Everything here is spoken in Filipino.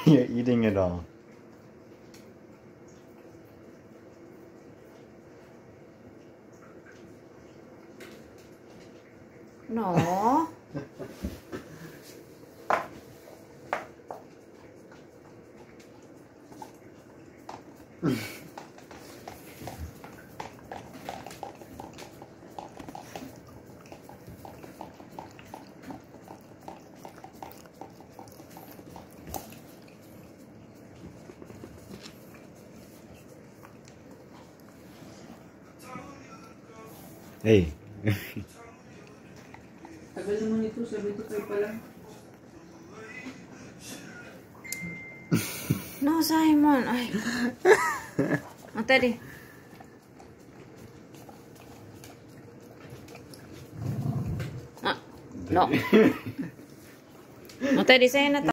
You're eating it all. No. Hey. Tagal naman ito, 75 pa lang. No, Simon. Ay. Teddy. Ah, no. Teddy, sa'yo na.